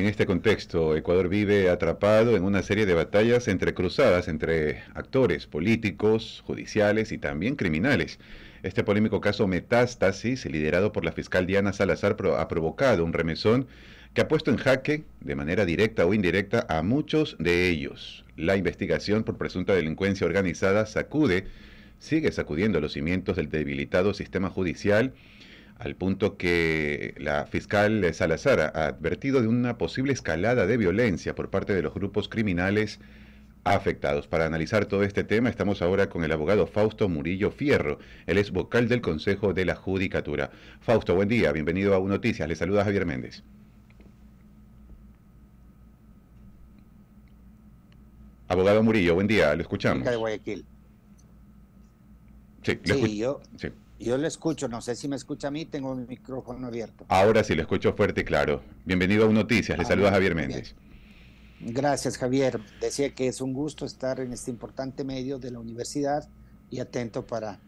en este contexto, Ecuador vive atrapado en una serie de batallas entrecruzadas entre actores políticos, judiciales y también criminales. Este polémico caso Metástasis, liderado por la fiscal Diana Salazar, ha provocado un remesón que ha puesto en jaque, de manera directa o indirecta, a muchos de ellos. La investigación por presunta delincuencia organizada sacude, sigue sacudiendo los cimientos del debilitado sistema judicial, al punto que la fiscal Salazar ha advertido de una posible escalada de violencia por parte de los grupos criminales afectados. Para analizar todo este tema estamos ahora con el abogado Fausto Murillo Fierro. Él es vocal del Consejo de la Judicatura. Fausto, buen día, bienvenido a Un Noticias. Le saluda Javier Méndez. Abogado Murillo, buen día, lo escuchamos. De Guayaquil. Sí, yo, sí. Yo le escucho, no sé si me escucha a mí, tengo mi micrófono abierto. Ahora sí, lo escucho fuerte y claro. Bienvenido a Un Noticias, le ah, saluda Javier Méndez. Gracias, Javier. Decía que es un gusto estar en este importante medio de la universidad y atento para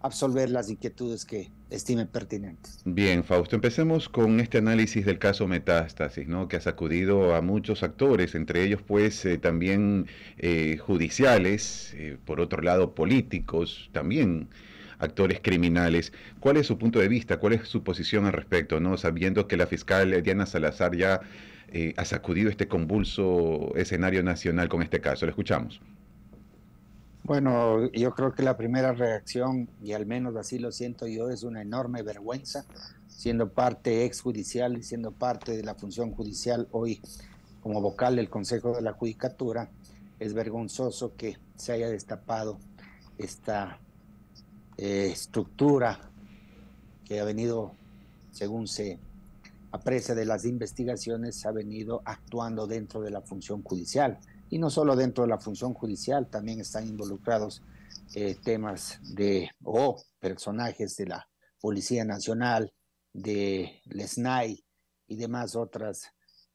absolver las inquietudes que estime pertinentes. Bien, Fausto, empecemos con este análisis del caso Metástasis, ¿no? que ha sacudido a muchos actores, entre ellos pues eh, también eh, judiciales, eh, por otro lado políticos, también actores criminales. ¿Cuál es su punto de vista? ¿Cuál es su posición al respecto? Sabiendo que la fiscal Diana Salazar ya eh, ha sacudido este convulso escenario nacional con este caso. Le escuchamos. Bueno, yo creo que la primera reacción, y al menos así lo siento yo, es una enorme vergüenza, siendo parte exjudicial y siendo parte de la función judicial hoy como vocal del Consejo de la Judicatura, es vergonzoso que se haya destapado esta eh, estructura que ha venido, según se aprecia de las investigaciones, ha venido actuando dentro de la función judicial. Y no solo dentro de la función judicial, también están involucrados eh, temas de, o personajes de la Policía Nacional, de SNAI y demás otras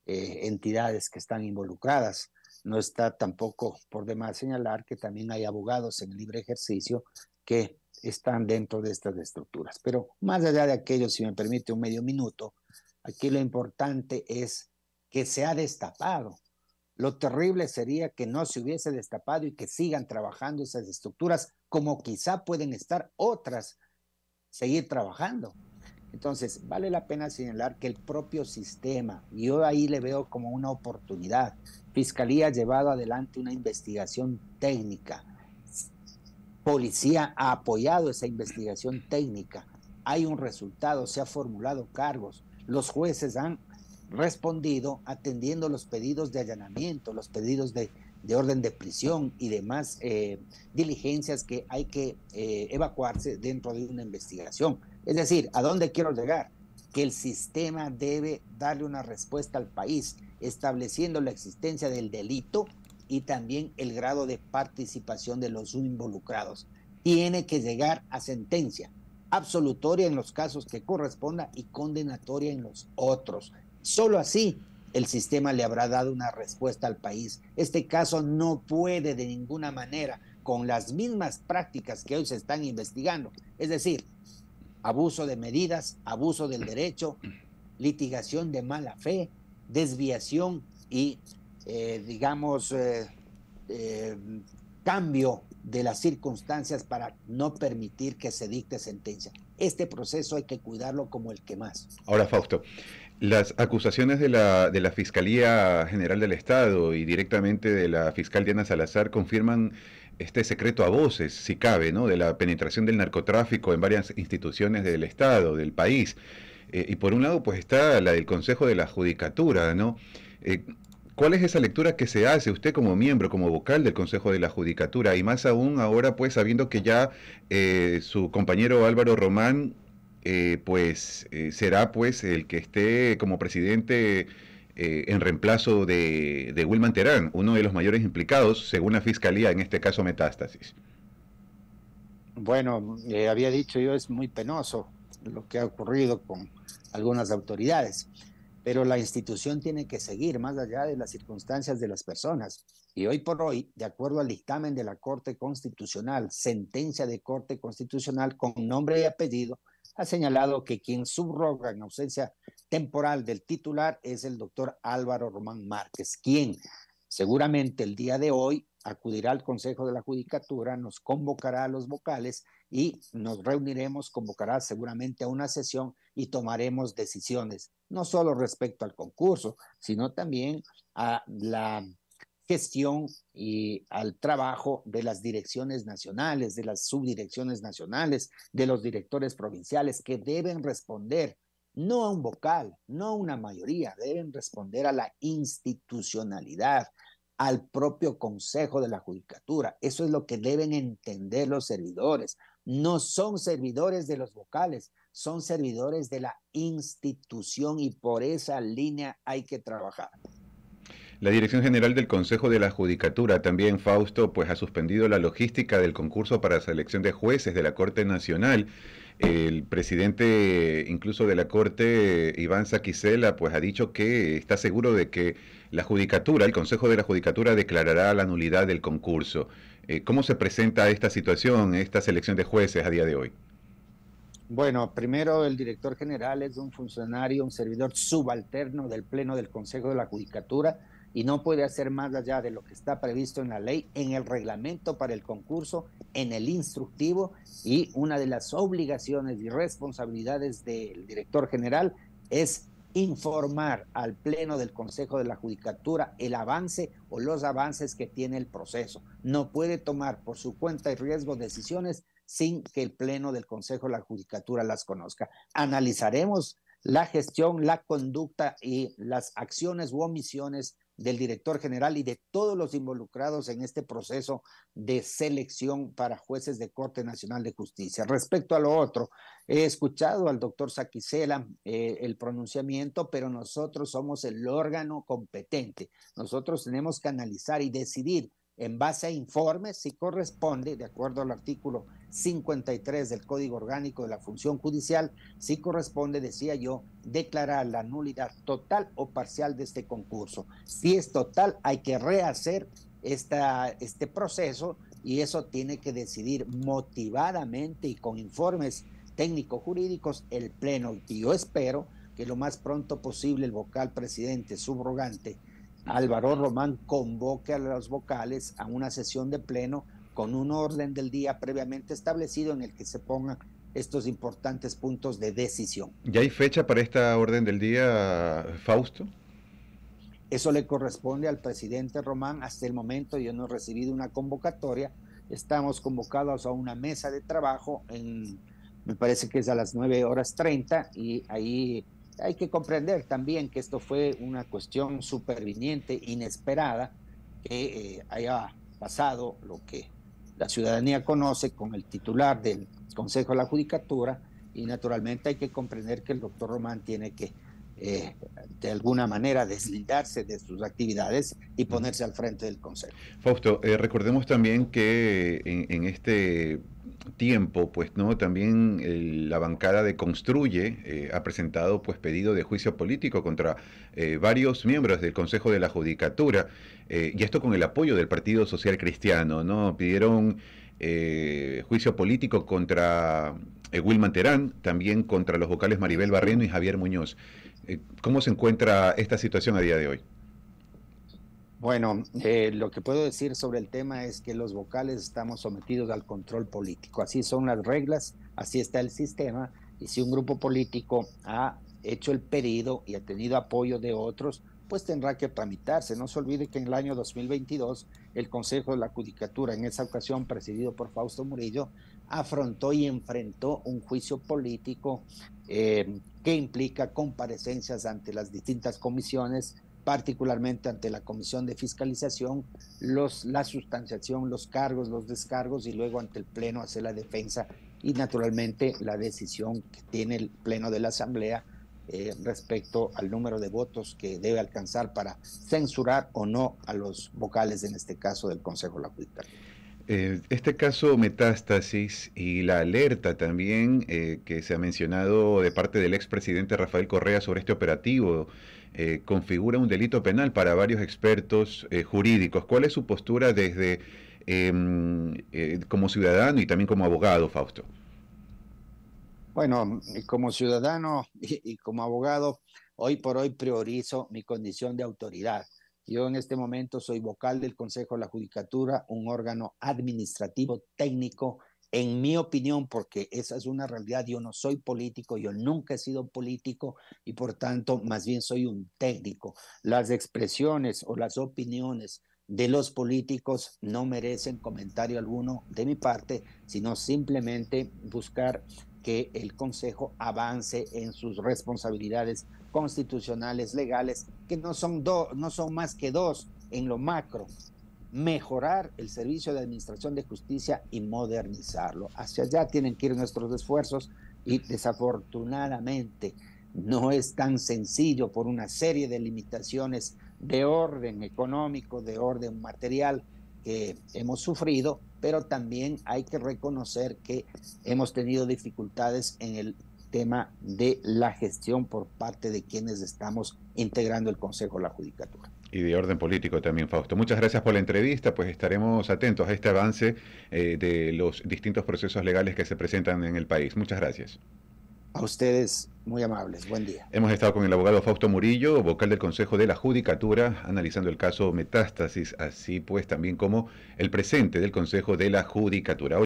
eh, entidades que están involucradas. No está tampoco por demás señalar que también hay abogados en libre ejercicio que están dentro de estas estructuras. Pero más allá de aquello, si me permite un medio minuto, Aquí lo importante es que se ha destapado. Lo terrible sería que no se hubiese destapado y que sigan trabajando esas estructuras como quizá pueden estar otras seguir trabajando. Entonces, vale la pena señalar que el propio sistema, yo ahí le veo como una oportunidad, Fiscalía ha llevado adelante una investigación técnica, Policía ha apoyado esa investigación técnica, hay un resultado, se ha formulado cargos, los jueces han respondido atendiendo los pedidos de allanamiento, los pedidos de, orden de prisión y demás eh, diligencias que hay que eh, evacuarse dentro de una investigación. Es decir, ¿a dónde quiero llegar? Que el sistema debe darle una respuesta al país, estableciendo la existencia del delito y también el grado de participación de los involucrados. Tiene que llegar a sentencia absolutoria en los casos que corresponda y condenatoria en los otros. Solo así el sistema le habrá dado una respuesta al país. Este caso no puede de ninguna manera, con las mismas prácticas que hoy se están investigando, es decir, abuso de medidas, abuso del derecho, litigación de mala fe, desviación y, eh, digamos, eh, eh, cambio de las circunstancias para no permitir que se dicte sentencia. Este proceso hay que cuidarlo como el que más. Ahora, Fausto, las acusaciones de la, de la Fiscalía General del Estado y directamente de la fiscal Diana Salazar confirman este secreto a voces, si cabe, ¿no? de la penetración del narcotráfico en varias instituciones del Estado, del país. Eh, y por un lado, pues está la del Consejo de la Judicatura, ¿no? ¿Cuál es esa lectura que se hace usted como miembro, como vocal del Consejo de la Judicatura? Y más aún ahora, pues sabiendo que ya eh, su compañero Álvaro Román, eh, pues eh, será pues el que esté como presidente en reemplazo de, de Wilman Terán, uno de los mayores implicados, según la Fiscalía, en este caso Metástasis. Bueno, había dicho yo, es muy penoso lo que ha ocurrido con algunas autoridades pero la institución tiene que seguir más allá de las circunstancias de las personas. Y hoy por hoy, de acuerdo al dictamen de la Corte Constitucional, sentencia de Corte Constitucional con nombre y apellido, ha señalado que quien subroga en ausencia temporal del titular es el doctor Álvaro Román Márquez, quien seguramente el día de hoy acudirá al Consejo de la Judicatura, nos convocará a los vocales y nos reuniremos, convocará seguramente a una sesión y tomaremos decisiones, no solo respecto al concurso, sino también a la gestión y al trabajo de las direcciones nacionales, de las subdirecciones nacionales, de los directores provinciales que deben responder no a un vocal, no a una mayoría, deben responder a la institucionalidad, al propio Consejo de la Judicatura. Eso es lo que deben entender los servidores. No son servidores de los vocales, son servidores de la institución y por esa línea hay que trabajar. La Dirección General del Consejo de la Judicatura, también Fausto, pues ha suspendido la logística del concurso para selección de jueces de la Corte Nacional. El presidente incluso de la Corte, Iván Saquicela, pues ha dicho que está seguro de que la Judicatura, el Consejo de la Judicatura declarará la nulidad del concurso. Eh, ¿Cómo se presenta esta situación, esta selección de jueces a día de hoy? Bueno, primero el director general es un funcionario, un servidor subalterno del Pleno del Consejo de la Judicatura y no puede hacer más allá de lo que está previsto en la ley, en el reglamento para el concurso, en el instructivo y una de las obligaciones y responsabilidades del director general es informar al Pleno del Consejo de la Judicatura el avance o los avances que tiene el proceso. No puede tomar por su cuenta y riesgo decisiones sin que el Pleno del Consejo de la Judicatura las conozca. Analizaremos la gestión, la conducta y las acciones u omisiones del director general y de todos los involucrados en este proceso de selección para jueces de Corte Nacional de Justicia. Respecto a lo otro, he escuchado al doctor Saquicela eh, el pronunciamiento, pero nosotros somos el órgano competente. Nosotros tenemos que analizar y decidir en base a informes si corresponde, de acuerdo al artículo 53 del Código Orgánico de la Función Judicial, si corresponde, decía yo, declarar la nulidad total o parcial de este concurso. Si es total, hay que rehacer esta, este proceso y eso tiene que decidir motivadamente y con informes técnico-jurídicos el Pleno. Y yo espero que lo más pronto posible el vocal presidente subrogante Álvaro Román convoque a los vocales a una sesión de pleno con un orden del día previamente establecido en el que se pongan estos importantes puntos de decisión. ¿Ya hay fecha para esta orden del día, Fausto? Eso le corresponde al presidente Román. Hasta el momento yo no he recibido una convocatoria. Estamos convocados a una mesa de trabajo en, me parece que es a las 9 horas 30 y ahí hay que comprender también que esto fue una cuestión superviniente, inesperada, que eh, haya pasado lo que la ciudadanía conoce con el titular del Consejo de la Judicatura y naturalmente hay que comprender que el doctor Román tiene que eh, de alguna manera deslindarse de sus actividades y ponerse al frente del Consejo. Fausto, eh, recordemos también que en, este tiempo, pues no, también la bancada de Construye eh, ha presentado pues pedido de juicio político contra varios miembros del Consejo de la Judicatura y esto con el apoyo del Partido Social Cristiano, ¿no? Pidieron juicio político contra Wilman Terán, también contra los vocales Maribel Barreno y Javier Muñoz. Eh, ¿Cómo se encuentra esta situación a día de hoy? Bueno, eh, lo que puedo decir sobre el tema es que los vocales estamos sometidos al control político. Así son las reglas, así está el sistema. Y si un grupo político ha hecho el pedido y ha tenido apoyo de otros, pues tendrá que tramitarse. No se olvide que en el año 2022 el Consejo de la Judicatura, en esa ocasión presidido por Fausto Murillo, afrontó y enfrentó un juicio político eh, que implica comparecencias ante las distintas comisiones, particularmente ante la Comisión de Fiscalización, la sustanciación, los cargos, los descargos y luego ante el Pleno hacer la defensa y naturalmente la decisión que tiene el Pleno de la Asamblea eh, respecto al número de votos que debe alcanzar para censurar o no a los vocales, en este caso del Consejo Judicatura. Eh, este caso Metástasis y la alerta también eh, que se ha mencionado de parte del expresidente Rafael Correa sobre este operativo eh, configura un delito penal para varios expertos jurídicos. ¿Cuál es su postura desde em, como ciudadano y también como abogado, Fausto? Bueno, como ciudadano y, como abogado, hoy por hoy priorizo mi condición de autoridad. Yo en este momento soy vocal del Consejo de la Judicatura, un órgano administrativo técnico, en mi opinión, porque esa es una realidad, yo no soy político, yo nunca he sido político y por tanto más bien soy un técnico. Las expresiones o las opiniones de los políticos no merecen comentario alguno de mi parte, sino simplemente buscar que el Consejo avance en sus responsabilidades constitucionales, legales, que no son, no son más que dos en lo macro. Mejorar el servicio de administración de justicia y modernizarlo. Hacia allá tienen que ir nuestros esfuerzos y desafortunadamente no es tan sencillo por una serie de limitaciones de orden económico, de orden material que hemos sufrido, pero también hay que reconocer que hemos tenido dificultades en el tema de la gestión por parte de quienes estamos integrando el Consejo de la Judicatura. Y de orden político también, Fausto. Muchas gracias por la entrevista, pues estaremos atentos a este avance eh, de los distintos procesos legales que se presentan en el país. Muchas gracias. A ustedes, muy amables. Buen día. Hemos estado con el abogado Fausto Murillo, vocal del Consejo de la Judicatura, analizando el caso Metástasis, así pues también como el presente del Consejo de la Judicatura.